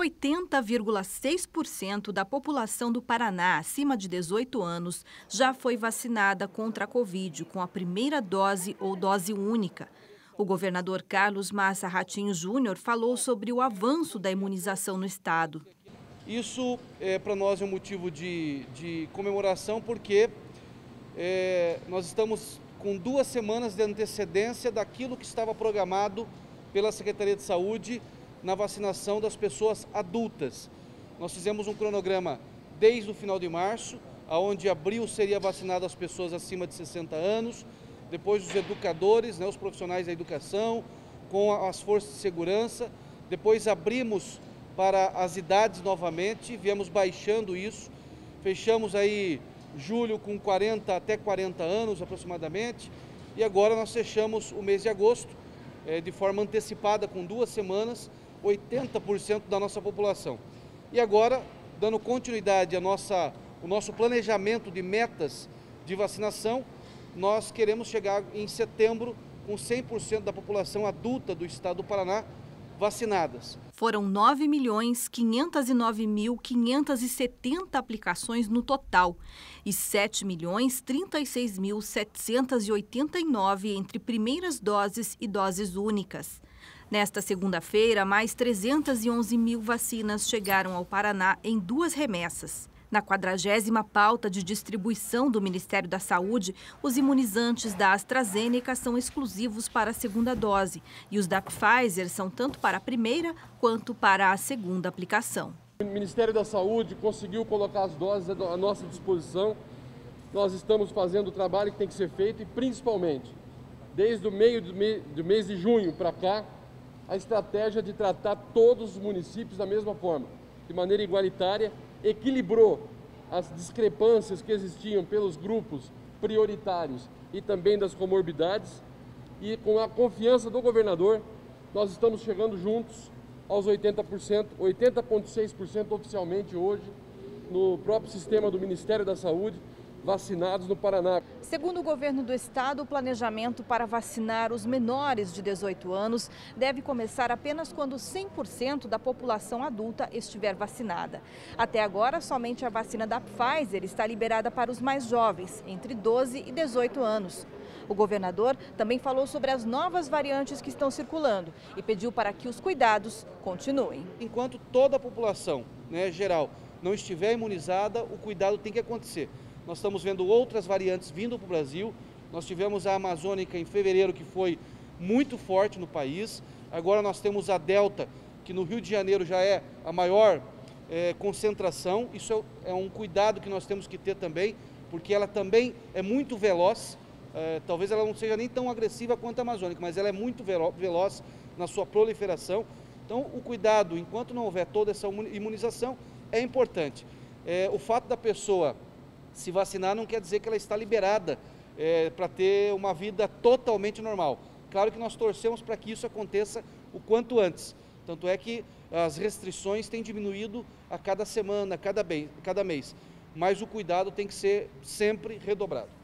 80,6% da população do Paraná acima de 18 anos já foi vacinada contra a Covid com a primeira dose ou dose única. O governador Carlos Massa Ratinho Júnior falou sobre o avanço da imunização no estado. Isso é, para nós é um motivo de, de comemoração porque é, nós estamos com duas semanas de antecedência daquilo que estava programado pela Secretaria de Saúde na vacinação das pessoas adultas. Nós fizemos um cronograma desde o final de março, aonde abril seria vacinado as pessoas acima de 60 anos, depois os educadores, né, os profissionais da educação, com as forças de segurança, depois abrimos para as idades novamente, viemos baixando isso, fechamos aí julho com 40 até 40 anos aproximadamente, e agora nós fechamos o mês de agosto é, de forma antecipada com duas semanas 80% da nossa população. E agora, dando continuidade ao nosso planejamento de metas de vacinação, nós queremos chegar em setembro com 100% da população adulta do estado do Paraná vacinadas. Foram 9 milhões 509 mil 570 aplicações no total e 7 milhões 36 mil 789 entre primeiras doses e doses únicas. Nesta segunda-feira, mais 311 mil vacinas chegaram ao Paraná em duas remessas. Na quadragésima pauta de distribuição do Ministério da Saúde, os imunizantes da AstraZeneca são exclusivos para a segunda dose e os da Pfizer são tanto para a primeira quanto para a segunda aplicação. O Ministério da Saúde conseguiu colocar as doses à nossa disposição. Nós estamos fazendo o trabalho que tem que ser feito e, principalmente, desde o meio do mês de junho para cá, a estratégia de tratar todos os municípios da mesma forma, de maneira igualitária, equilibrou as discrepâncias que existiam pelos grupos prioritários e também das comorbidades, e com a confiança do governador, nós estamos chegando juntos aos 80%, 80,6% oficialmente hoje, no próprio sistema do Ministério da Saúde, vacinados no Paraná. Segundo o governo do estado, o planejamento para vacinar os menores de 18 anos deve começar apenas quando 100% da população adulta estiver vacinada. Até agora, somente a vacina da Pfizer está liberada para os mais jovens, entre 12 e 18 anos. O governador também falou sobre as novas variantes que estão circulando e pediu para que os cuidados continuem. Enquanto toda a população né, geral não estiver imunizada, o cuidado tem que acontecer. Nós estamos vendo outras variantes vindo para o Brasil. Nós tivemos a amazônica em fevereiro, que foi muito forte no país. Agora nós temos a Delta, que no Rio de Janeiro já é a maior é, concentração. Isso é, um cuidado que nós temos que ter também, porque ela também é muito veloz. É, talvez ela não seja nem tão agressiva quanto a amazônica, mas ela é muito veloz na sua proliferação. Então, o cuidado, enquanto não houver toda essa imunização, é importante. É, o fato da pessoa se vacinar não quer dizer que ela está liberada é, para ter uma vida totalmente normal. Claro que nós torcemos para que isso aconteça o quanto antes. Tanto é que as restrições têm diminuído a cada semana, a cada, bem, cada mês. Mas o cuidado tem que ser sempre redobrado.